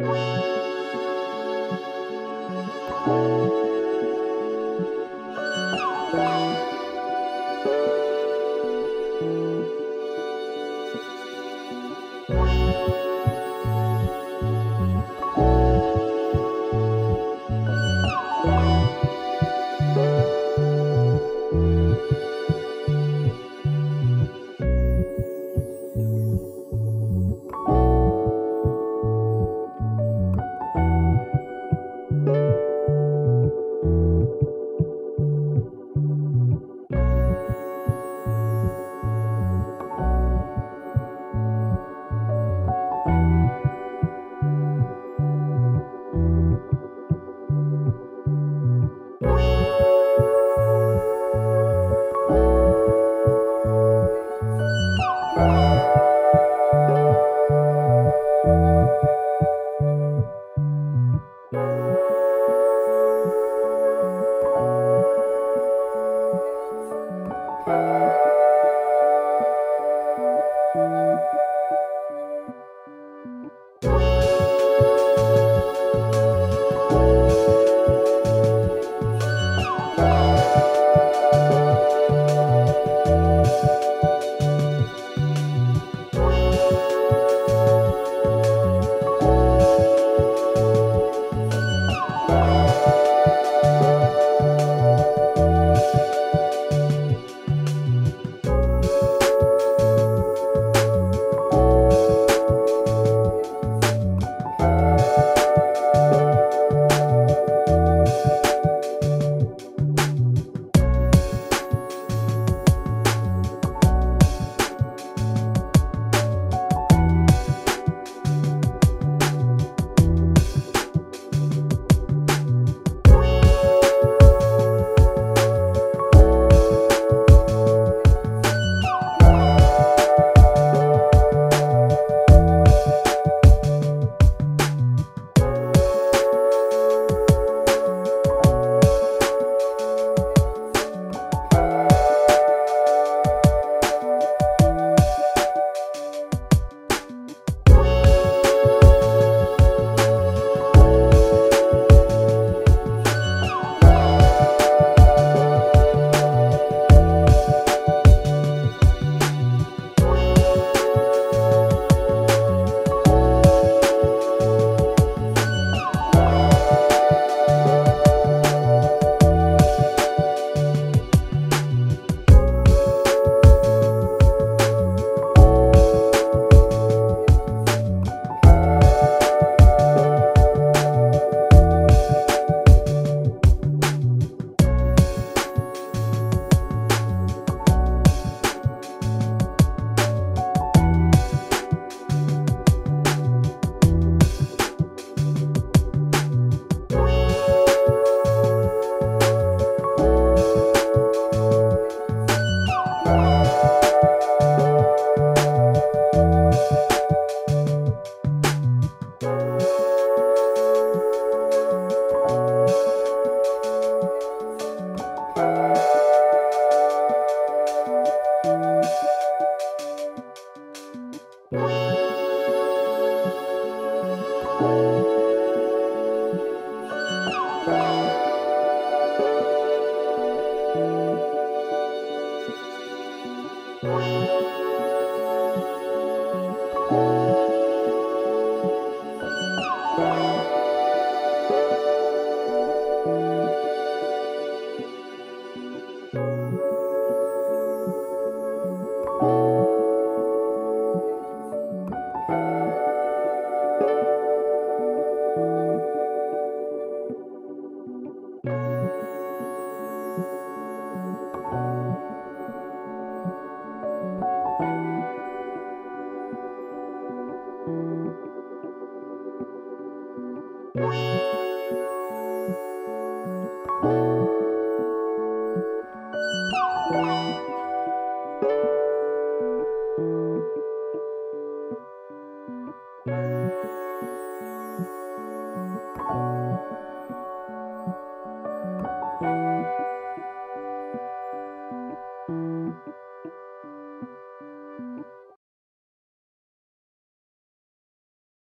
Bye.